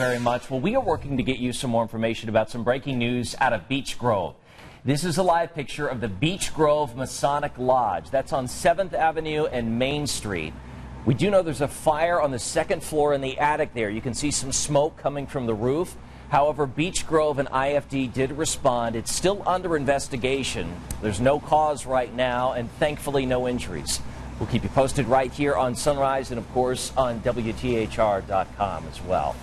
very much. Well, we are working to get you some more information about some breaking news out of Beech Grove. This is a live picture of the Beech Grove Masonic Lodge. That's on 7th Avenue and Main Street. We do know there's a fire on the second floor in the attic there. You can see some smoke coming from the roof. However, Beech Grove and IFD did respond. It's still under investigation. There's no cause right now, and thankfully, no injuries. We'll keep you posted right here on Sunrise and, of course, on WTHR.com as well.